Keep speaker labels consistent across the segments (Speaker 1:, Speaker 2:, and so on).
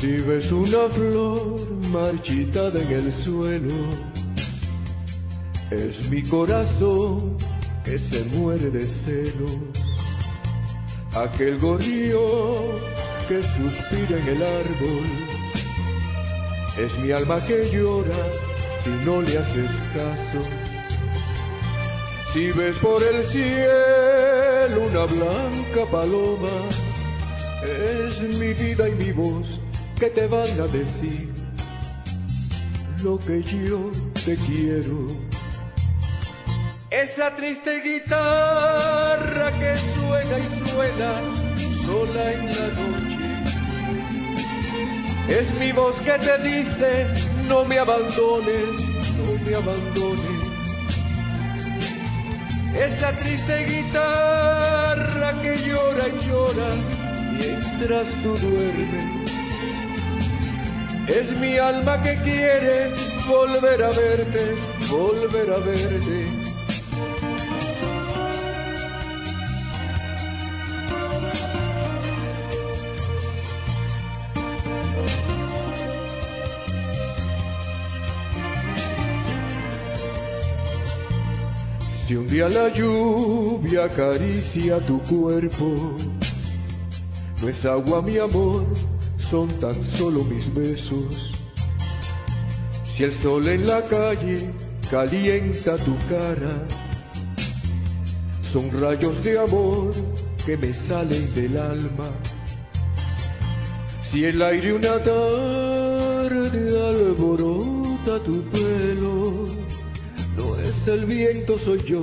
Speaker 1: Si ves una flor marchitada en el suelo, es mi corazón que se muere de celos. Aquel gorrión que suspira en el árbol, es mi alma que llora si no le haces caso. Si ves por el cielo una blanca paloma, es mi vida y mi voz que te van a decir lo que yo te quiero. Esa triste guitarra que suena y suena sola en la noche. Es mi voz que te dice, no me abandones, no me abandones. Esa triste guitarra que llora y llora mientras tú duermes es mi alma que quiere volver a verte, volver a verte. Si un día la lluvia acaricia tu cuerpo, no es agua mi amor, son tan solo mis besos. Si el sol en la calle calienta tu cara, son rayos de amor que me salen del alma. Si el aire una tarde alborota tu pelo, no es el viento, soy yo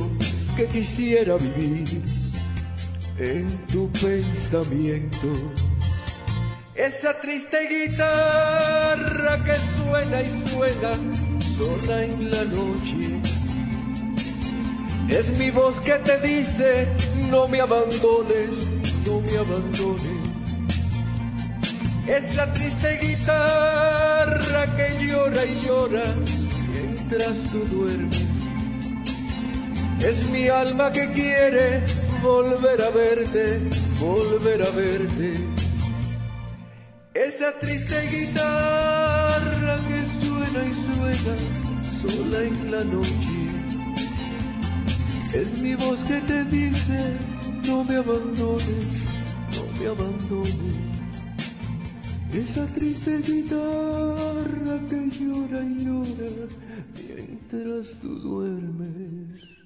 Speaker 1: que quisiera vivir en tu pensamiento. Esa triste guitarra que suena y suena sola en la noche. Es mi voz que te dice, no me abandones, no me abandones. Esa triste guitarra que llora y llora mientras tú duermes. Es mi alma que quiere volver a verte, volver a verte. Esa triste guitarra que suena y suena sola en la noche. Es mi voz que te dice, no me abandones, no me abandones. Esa triste guitarra que llora y llora mientras tú duermes.